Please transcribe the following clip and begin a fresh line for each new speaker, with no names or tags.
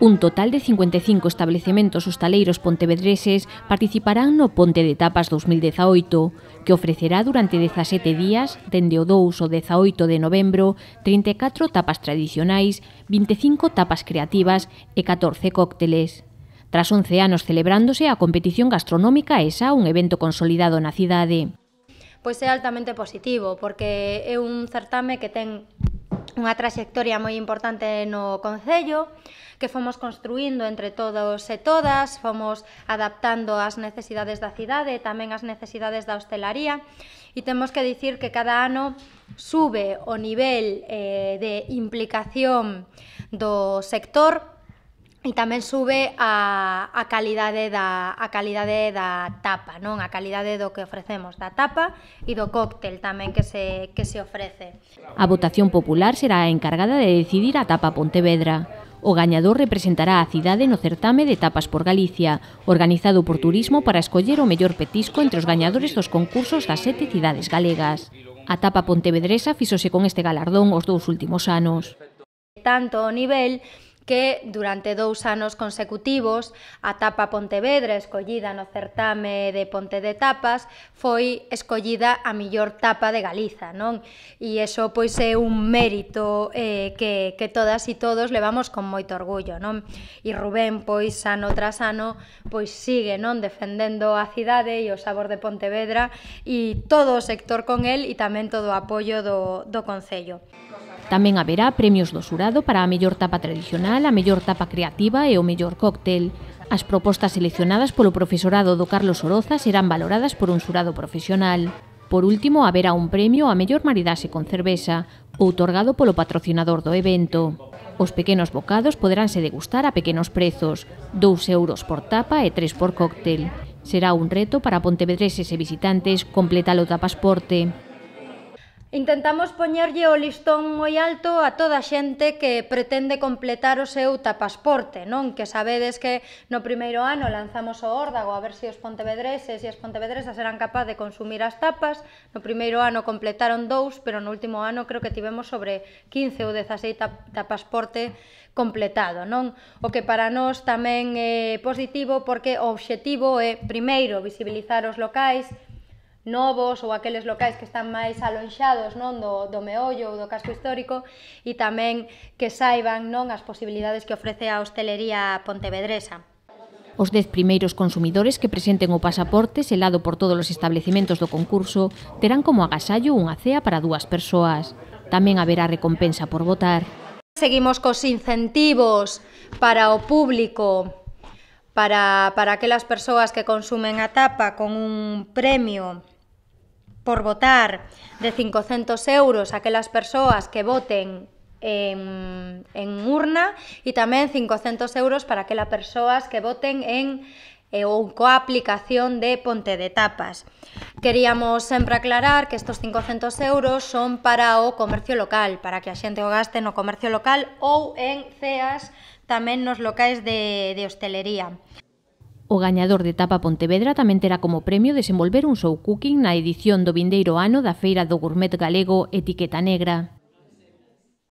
Un total de 55 establecementos hostaleiros pontevedreses participarán no Ponte de Tapas 2018, que ofrecerá durante 17 días, dende o 2 ao 18 de novembro, 34 tapas tradicionais, 25 tapas creativas e 14 cócteles. Tras 11 anos celebrándose a competición gastronómica esa un evento consolidado na cidade.
Pois é altamente positivo, porque é un certame que ten unha traxectoria moi importante no Concello, que fomos construindo entre todos e todas, fomos adaptando as necesidades da cidade e tamén as necesidades da hostelaría, e temos que dicir que cada ano sube o nivel eh, de implicación do sector, e tamén sube a, a calidade da a calidade da tapa, non? A calidade do que ofrecemos da tapa e do cóctel tamén que se que se ofrece.
A votación popular será a encargada de decidir a tapa Pontevedra. O gañador representará a cidade no certame de Tapas por Galicia, organizado por Turismo para escoller o mellor petisco entre os gañadores dos concursos das sete cidades galegas. A tapa pontevedresa fixose con este galardón os dous últimos anos.
Tanto o nivel que durante dous anos consecutivos a tapa Pontevedra escollida no certame de Ponte de Tapas foi escollida a millor tapa de Galiza, non? E iso pois é un mérito eh, que, que todas e todos levamos con moito orgullo, non? E Rubén pois ano tras ano pois sigue, non, defendendo a cidade e o sabor de Pontevedra e todo o sector con el e tamén todo o apoio do, do Concello.
Tamén haberá premios do xurado para a mellor tapa tradicional, a mellor tapa creativa e o mellor cóctel. As propostas seleccionadas polo profesorado do Carlos Oroza serán valoradas por un xurado profesional. Por último, haberá un premio a mellor maridaxe con cerveza, outorgado polo patrocinador do evento. Os pequenos bocados poderánse degustar a pequenos prezos, 2 euros por tapa e 3 por cóctel. Será un reto para pontevedreses e visitantes completar o tapasporte.
Intentamos poñerlle o listón moi alto a toda a xente que pretende completar o seu tapasporte, non? Que sabedes que no primeiro ano lanzamos o órdago a ver se os pontevedreses e as pontevedresas eran capaz de consumir as tapas. No primeiro ano completaron dous, pero no último ano creo que tivemos sobre 15 ou 16 tapasporte completado, non? O que para nós tamén é positivo porque o obxectivo é, primeiro, visibilizar os locais, novos ou aqueles locais que están máis alonxados non do, do meollo ou do casco histórico e tamén que saiban non as posibilidades que ofrece a hostelería pontevedresa.
Os dez primeiros consumidores que presenten o pasaporte selado por todos os establecementos do concurso terán como agasallo unha cea para dúas persoas. Tamén haberá recompensa por votar.
Seguimos cos incentivos para o público para, para aquelas persoas que consumen a tapa con un premio por votar de 500 euros aquelas persoas que voten en, en urna e tamén 500 euros para aquelas persoas que voten en e ou coa aplicación de Ponte de Tapas. Queríamos sempre aclarar que estos 500 euros son para o comercio local, para que a xente o gaste no comercio local ou en ceas tamén nos locais de, de hostelería.
O gañador de Tapa Pontevedra tamén terá como premio desenvolver un show cooking na edición do vindeiro ano da Feira do Gourmet Galego Etiqueta Negra.